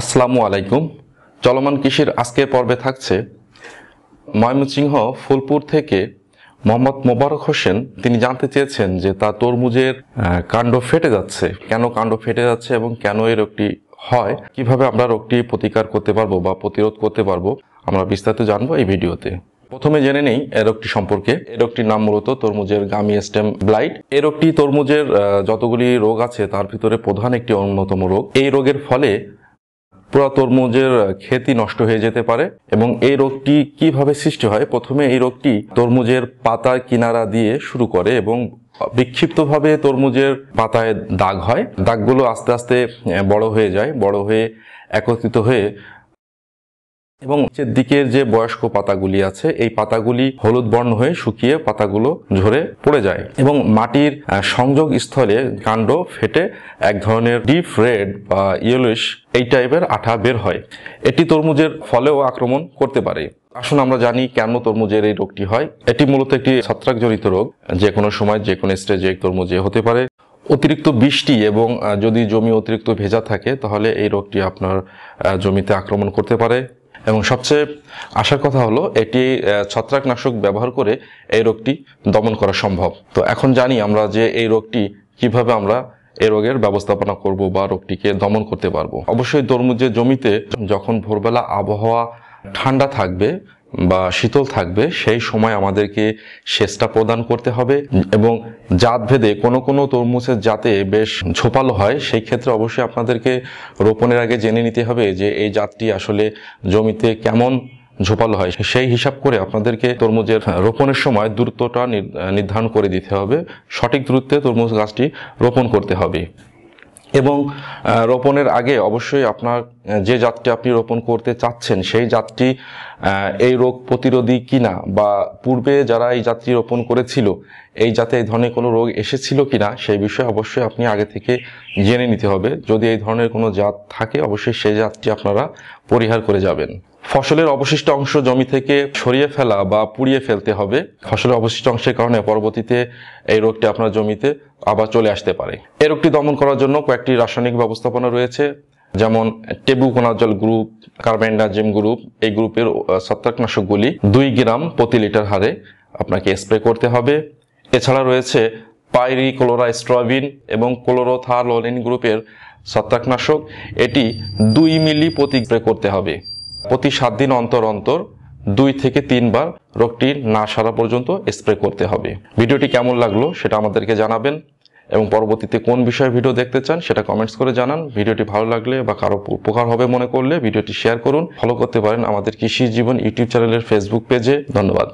আসসালামু আলাইকুম। চলমান কৃষির আজকের পর্বে থাকছে ময়মনসিংহ ফুলপুর থেকে মোহাম্মদ মোবারক হোসেন। তিনি জানতে চেয়েছেন যে তার তরমুজের কাণ্ড ফেটে যাচ্ছে। কেন কাণ্ড ফেটে যাচ্ছে এবং কেন এই রোগটি হয়? কীভাবে আমরা রোগটি প্রতিকার করতে পারব বা প্রতিরোধ করতে পারব? আমরা বিস্তারিত জানব এই ভিডিওতে। প্রথমে জেনে নেই এই রোগটি সম্পর্কে। এই রোগটির নাম মূলত তরমুজের গামি স্টেম ব্লাইট। এই রোগটি তরমুজের যতগুলি রোগ আছে তার ভিতরে প্রধান একটি অন্যতম রোগ। এই রোগের ফলে পুরো তরমুজের ক্ষেতি নষ্ট হয়ে যেতে পারে এবং এই রোগটি কীভাবে সৃষ্টি হয়? প্রথমে এই রোগটি তরমুজের পাতার কিনারা দিয়ে শুরু করে এবং বিক্ষিপ্তভাবে তরমুজের পাতায় দাগ হয়। দাগগুলো আস্তে আস্তে বড় হয়ে যায়। বড় হয়ে একত্রিত হয়ে এবং নিচের দিকের যে বয়স্ক পাতাগুলি আছে, এই পাতাগুলি হলুদ বর্ণ হয়ে শুকিয়ে পাতাগুলো ঝরে পড়ে যায় এবং মাটির সংযোগ স্থলে কাণ্ড ফেটে এক ধরনের ডিপ রেড বা ইয়েলোইশ এই টাইপের আঠা বের হয়। এটি তরমুজের ফলেও আক্রমণ করতে পারে। আসুন আমরা জানি কেন তরমুজের এই রোগটি হয়। এটি মূলত একটি ছত্রাকজনিত রোগ, যে কোনো সময়, যে কোনো স্টেজে তরমুজে হতে পারে। অতিরিক্ত বৃষ্টি এবং যদি জমি অতিরিক্ত ভেজা থাকে, তাহলে এই রোগটি আপনার জমিতে আক্রমণ করতে পারে। এবং সবচেয়ে আসার কথা হলো এটি ছত্রাকনাশক ব্যবহার করে এই রোগটি দমন করা সম্ভব। তো এখন জানি আমরা যে এই রোগটি কীভাবে আমরা এই রোগের ব্যবস্থাপনা করব বা রোগটিকে দমন করতে পারব। অবশ্যই তরমুজের জমিতে যখন ভোরবেলা আবহাওয়া ঠান্ডা থাকবে বা শীতল থাকবে, সেই সময় আমাদেরকে সেচটা প্রদান করতে হবে এবং জাত ভেদে কোনো কোনো তরমুজের জাতে বেশ ঝোপালো হয়, সেই ক্ষেত্রে অবশ্যই আপনাদেরকে রোপণের আগে জেনে নিতে হবে যে এই জাতটি আসলে জমিতে কেমন ঝোপালো হয়। সেই হিসাব করে আপনাদেরকে তরমুজের রোপণের সময় দূরত্বটা নির্ধারণ করে দিতে হবে। সঠিক দূরত্বে তরমুজ গাছটি রোপণ করতে হবে। এবং রোপণের আগে অবশ্যই আপনার যে জাতটি আপনি রোপণ করতে চাচ্ছেন, সেই জাতটি এই রোগ প্রতিরোধী কিনা বা পূর্বে যারা এই জাতটি রোপণ করেছিল, এই জাতে এই ধরনের কোনো রোগ এসেছিল কিনা, সেই বিষয়ে অবশ্যই আপনি আগে থেকে জেনে নিতে হবে। যদি এই ধরনের কোনো জাত থাকে, অবশ্যই সেই জাতটি আপনারা পরিহার করে যাবেন। ফসলের অবশিষ্ট অংশ জমি থেকে সরিয়ে ফেলা বা পুড়িয়ে ফেলতে হবে। ফসলের অবশিষ্ট অংশের কারণে পরবর্তীতে এই রোগটি আপনার জমিতে আবার চলে আসতে পারে। এই রোগটি দমন করার জন্য কয়েকটি রাসায়নিক ব্যবস্থাপনা রয়েছে, যেমন টেবুকোনাজল গ্রুপ, কার্বেন্ডাজিম গ্রুপ, এই গ্রুপের ছত্রাকনাশকগুলি দুই গ্রাম প্রতি লিটার হারে আপনাকে স্প্রে করতে হবে। এছাড়া রয়েছে পাইরি ক্লোরাস্ট্রবিন এবং ক্লোরোথালোনিন গ্রুপের ছত্রাকনাশক। এটি দুই মিলি প্রতি স্প্রে করতে হবে। প্রতি সাত দিন অন্তর অন্তর দুই থেকে তিনবার রোগটি না সারা পর্যন্ত স্প্রে করতে হবে। ভিডিওটি কেমন লাগল সেটা আমাদেরকে জানাবেন এবং পরবর্তীতে কোন বিষয়ে ভিডিও দেখতে চান সেটা কমেন্টস করে জানান। ভিডিওটি ভালো লাগলে বা কারও উপকার হবে মনে করলে ভিডিওটি শেয়ার করুন। ফলো করতে পারেন আমাদের কৃষি জীবন ইউটিউব চ্যানেলের ফেসবুক পেজে ধন্যবাদ।